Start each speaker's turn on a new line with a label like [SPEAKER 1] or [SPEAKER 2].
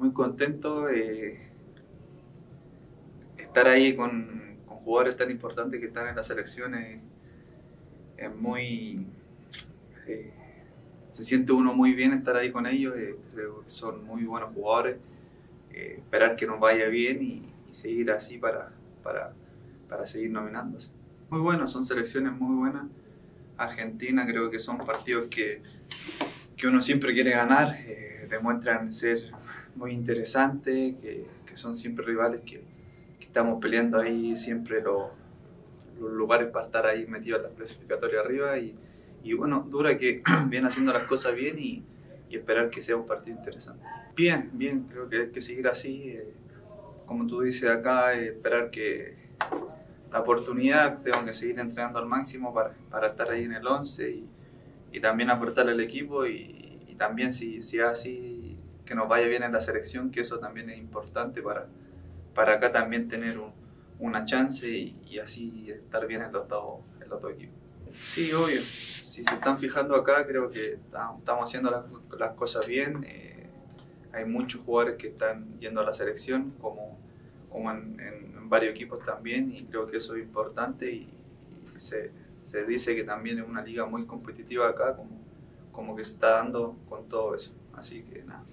[SPEAKER 1] muy contento. Eh, estar ahí con, jugadores tan importantes que están en la selección es, muy... Eh, se siente uno muy bien estar ahí con ellos, eh, creo que son muy buenos jugadores. esperar que nos vaya bien y, seguir así para, para, para seguir nominándose. Muy bueno, son selecciones muy buenas. Argentina creo que son partidos que, que uno siempre quiere ganar, eh, demuestran ser muy interesantes, que, que, son siempre rivales que, que, estamos peleando ahí siempre los, lugares para estar ahí metidos en la clasificatoria arriba y, y bueno, dura que viene haciendo las cosas bien y, y, esperar que sea un partido interesante. Bien, bien, creo que hay que seguir así, eh, como tú dices acá, eh, esperar que la oportunidad, tengo que seguir entrenando al máximo para, para estar ahí en el 11 y, y también aportar al equipo y, también si, si es así que nos vaya bien en la selección, que eso también es importante para, para acá también tener un, una chance y, y, así estar bien en los, dos, en los dos equipos. Sí, obvio. Si se están fijando acá, creo que estamos haciendo las, las cosas bien. Eh, hay muchos jugadores que están yendo a la selección, como, como en, en varios equipos también y creo que eso es importante y, y se, se, dice que también es una liga muy competitiva acá, como, como que se está dando con todo eso. Así que nada.